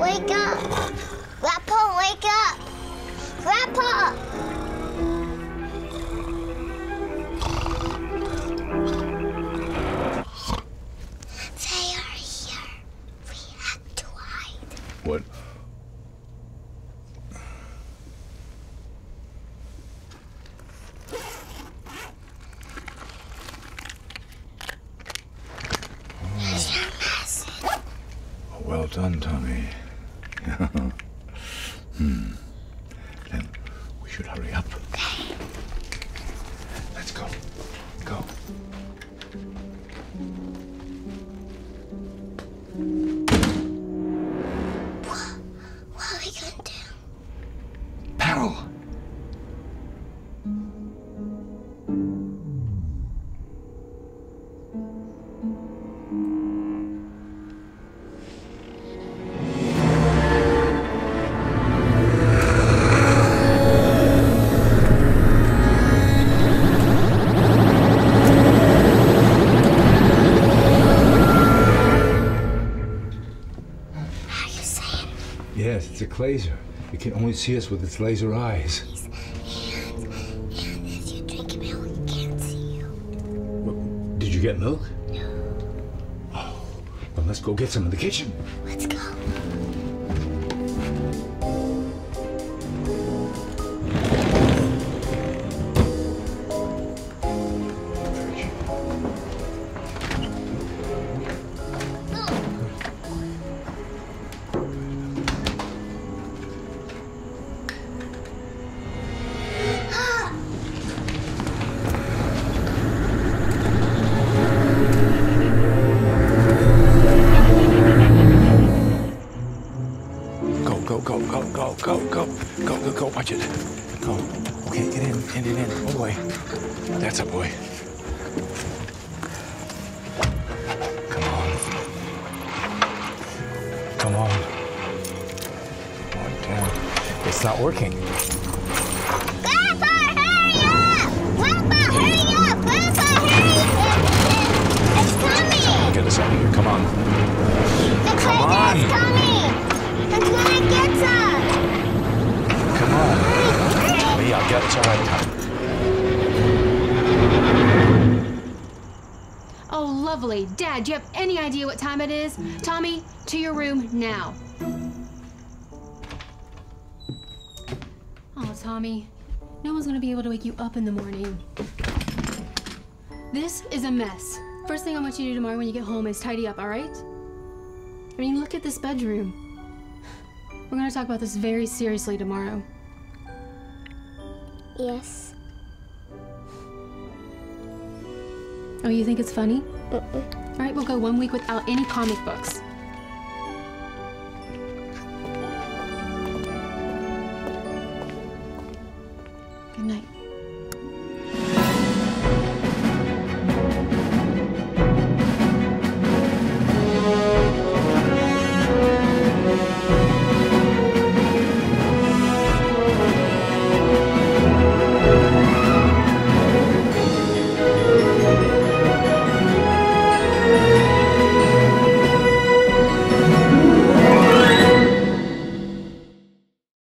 wake up! Grandpa, wake up! Grandpa! They are here. We have to hide. What? Here's your message. Well done, Tommy. Hmm. Then we should hurry up. Let's go. Go. What are we gonna do? Peril! Yes, it's a Klaazor. It can only see us with its laser eyes. And, and as you drink milk, it can't see you. Did you get milk? No. Oh, well, let's go get some in the kitchen. Let's. Go, Oh, watch it. Go. Okay, get in, get in, in. Oh boy. That's a boy. Come on. Come on. Oh, damn. It's not working. Lovely. Dad, do you have any idea what time it is? Tommy, to your room now. Oh, Tommy, no one's gonna be able to wake you up in the morning. This is a mess. First thing I want you to do tomorrow when you get home is tidy up, all right? I mean, look at this bedroom. We're gonna talk about this very seriously tomorrow. Yes. Oh, you think it's funny? All right, we'll go one week without any comic books. Good night.